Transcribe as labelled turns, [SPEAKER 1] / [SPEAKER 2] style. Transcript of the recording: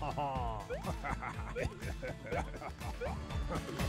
[SPEAKER 1] Ha ha ha!